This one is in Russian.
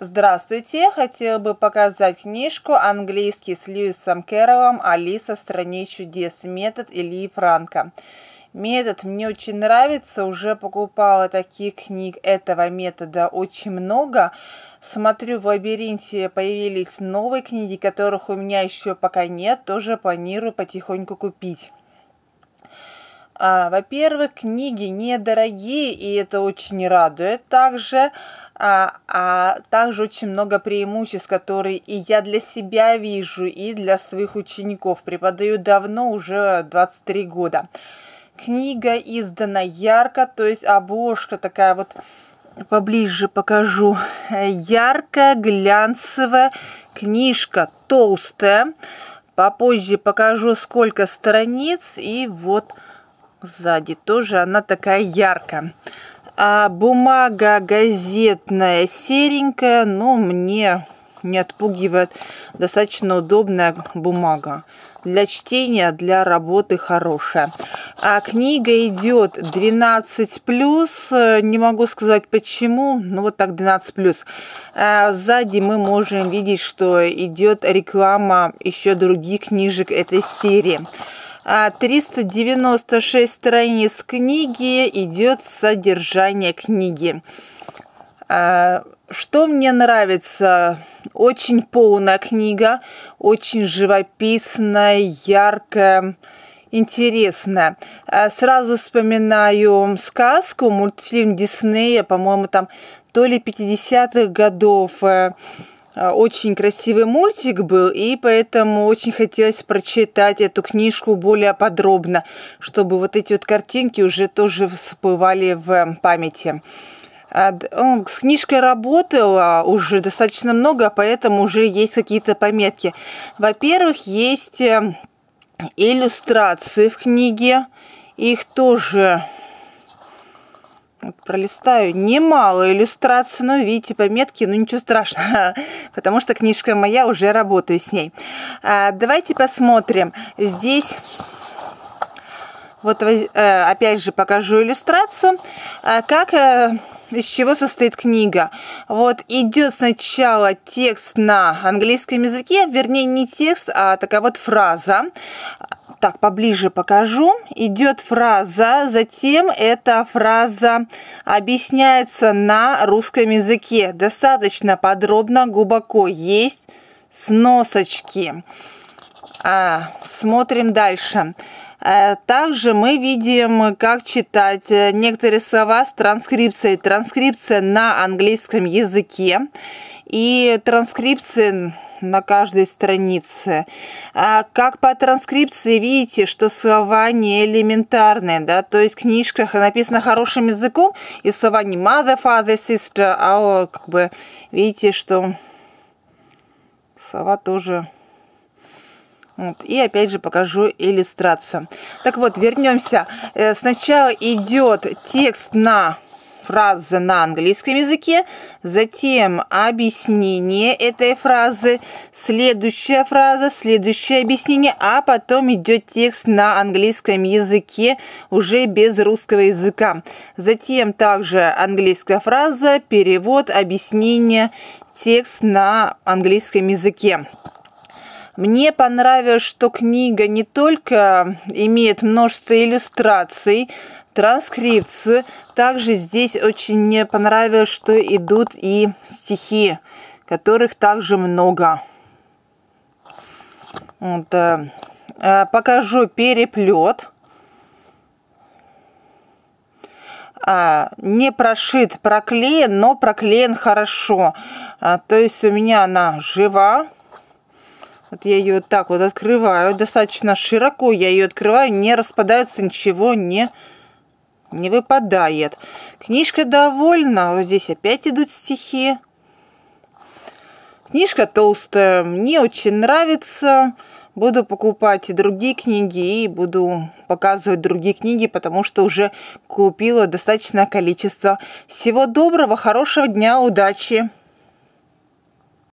Здравствуйте! Хотела бы показать книжку «Английский с Льюисом Кэрроллом. Алиса в стране чудес. Метод Ильи Франка». Метод мне очень нравится, уже покупала таких книг этого метода очень много. Смотрю, в лабиринте появились новые книги, которых у меня еще пока нет, тоже планирую потихоньку купить. А, во-первых, книги недорогие, и это очень радует. Также а, а также очень много преимуществ, которые и я для себя вижу, и для своих учеников. Преподаю давно, уже 23 года. Книга издана ярко, то есть обложка такая вот поближе покажу. Яркая, глянцевая, книжка толстая. Попозже покажу, сколько страниц. И вот сзади тоже она такая яркая. А бумага газетная серенькая, но мне не отпугивает. Достаточно удобная бумага. Для чтения, для работы хорошая. А книга идет 12 плюс. Не могу сказать почему, но вот так 12 плюс. А сзади мы можем видеть, что идет реклама еще других книжек этой серии. 396 а, страниц книги идет содержание книги. А, что мне нравится? Очень полная книга, очень живописная, яркая, интересная. А, сразу вспоминаю сказку, мультфильм Диснея, по-моему, там то ли 50-х годов, э, очень красивый мультик был, и поэтому очень хотелось прочитать эту книжку более подробно, чтобы вот эти вот картинки уже тоже всплывали в памяти. А, с книжкой работала уже достаточно много, поэтому уже есть какие-то пометки. Во-первых, есть э, иллюстрации в книге. Их тоже пролистаю. Немало иллюстраций, но видите, пометки, ну ничего страшного, потому что книжка моя, уже работаю с ней. А, давайте посмотрим. Здесь вот э, опять же покажу иллюстрацию, а, как э, из чего состоит книга. Вот идет сначала текст на английском языке, вернее не текст, а такая вот фраза так поближе покажу. Идет фраза, затем эта фраза объясняется на русском языке. Достаточно подробно, глубоко есть сносочки. А, смотрим дальше. А, также мы видим, как читать некоторые слова с транскрипцией. Транскрипция на английском языке и транскрипции на каждой странице. А как по транскрипции видите, что слова не элементарные, да, то есть в книжках написано хорошим языком, и слова не mother, father, sister, а как бы видите, что слова тоже вот. И опять же покажу иллюстрацию. Так вот, вернемся. Э, сначала идет текст на фраза на английском языке, затем объяснение этой фразы, следующая фраза, следующее объяснение, а потом идет текст на английском языке уже без русского языка. Затем также английская фраза, перевод, объяснение, текст на английском языке. Мне понравилось, что книга не только имеет множество иллюстраций, транскрипцию. Также здесь очень мне понравилось, что идут и стихи, которых также много. Вот, э, э, покажу переплет. А, не прошит, проклеен, но проклеен хорошо. А, то есть у меня она жива. Вот я ее вот так вот открываю, достаточно широко я ее открываю, не распадается ничего, не не выпадает. Книжка довольна. Вот здесь опять идут стихи. Книжка толстая. Мне очень нравится. Буду покупать и другие книги, и буду показывать другие книги, потому что уже купила достаточное количество. Всего доброго, хорошего дня, удачи!